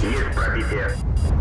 He is Preppy Pip.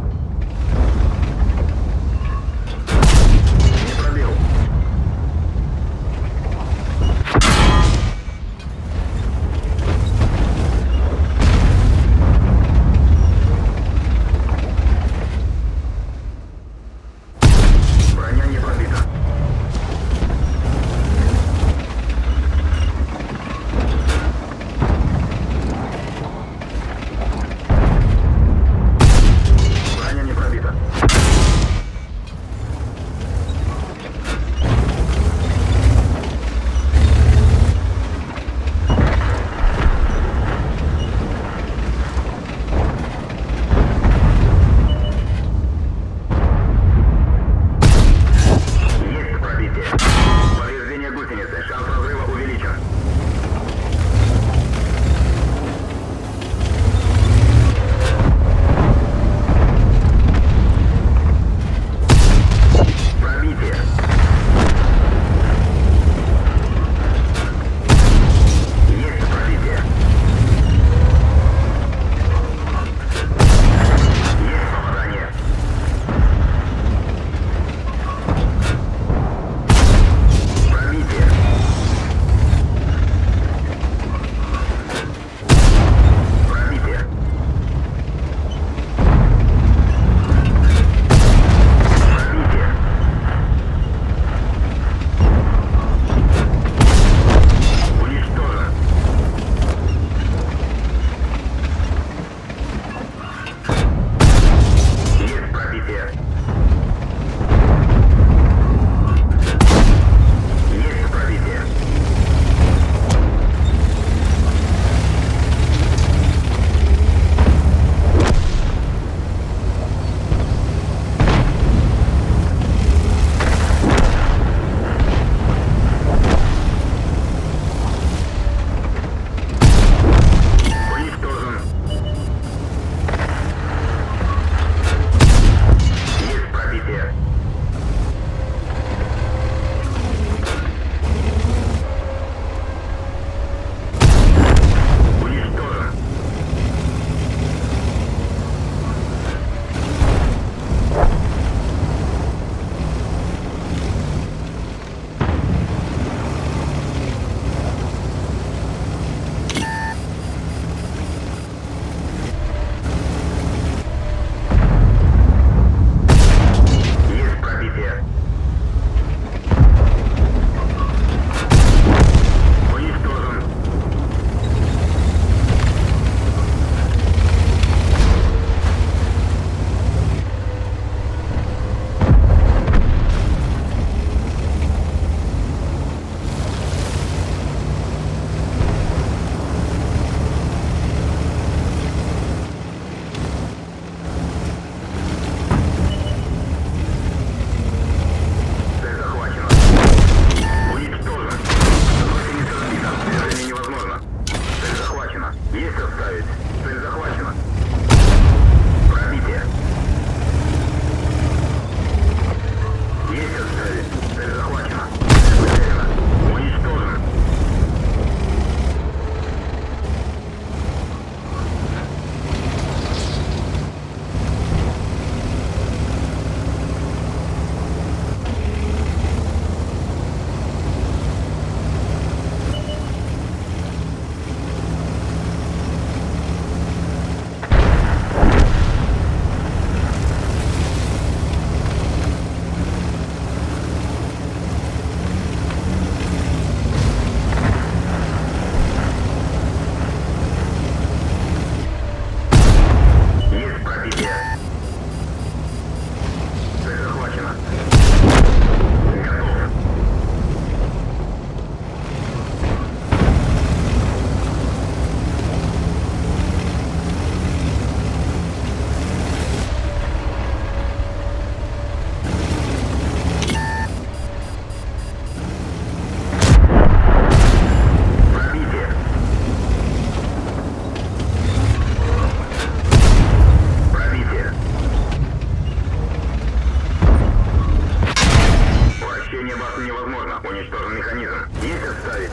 Верно. Уничтожен механизм. Есть отставить?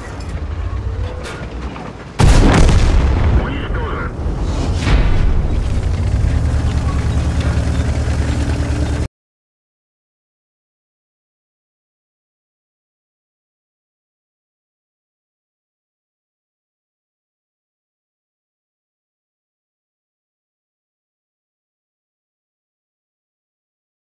Уничтожен.